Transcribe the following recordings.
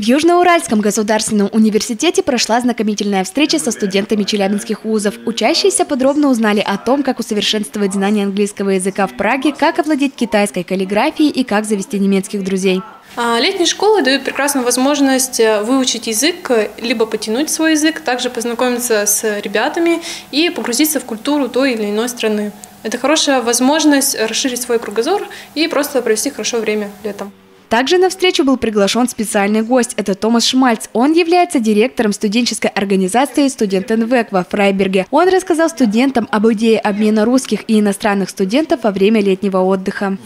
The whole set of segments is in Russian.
В Южноуральском государственном университете прошла знакомительная встреча со студентами челябинских вузов. Учащиеся подробно узнали о том, как усовершенствовать знания английского языка в Праге, как овладеть китайской каллиграфией и как завести немецких друзей. А, летние школы дают прекрасную возможность э, выучить язык, либо потянуть свой язык, также познакомиться с ребятами и погрузиться в культуру той или иной страны. Это хорошая возможность расширить свой кругозор и просто провести хорошо время летом. Также на встречу был приглашен специальный гость. Это Томас Шмальц. Он является директором студенческой организации «Студентенвек» во Фрайберге. Он рассказал студентам об идее обмена русских и иностранных студентов во время летнего отдыха.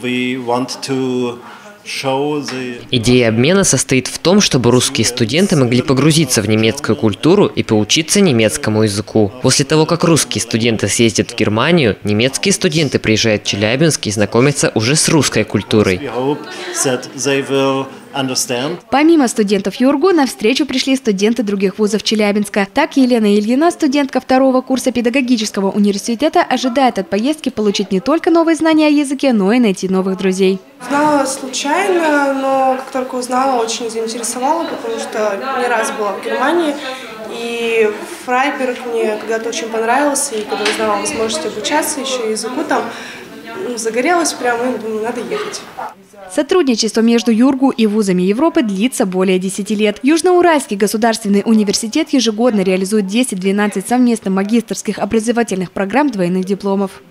Идея обмена состоит в том, чтобы русские студенты могли погрузиться в немецкую культуру и поучиться немецкому языку. После того, как русские студенты съездят в Германию, немецкие студенты приезжают в Челябинск и знакомятся уже с русской культурой. Помимо студентов ЮРГУ, на встречу пришли студенты других вузов Челябинска. Так, Елена Ильина, студентка второго курса педагогического университета, ожидает от поездки получить не только новые знания о языке, но и найти новых друзей. Знала случайно, но как только узнала, очень заинтересовала, потому что не раз была в Германии. И Фрайберг мне когда-то очень понравился, и когда узнала возможность обучаться еще языку там, загорелась прямо, и думаю, надо ехать. Сотрудничество между Юргу и вузами Европы длится более 10 лет. Южноуральский государственный университет ежегодно реализует 10-12 совместных магистрских образовательных программ двойных дипломов.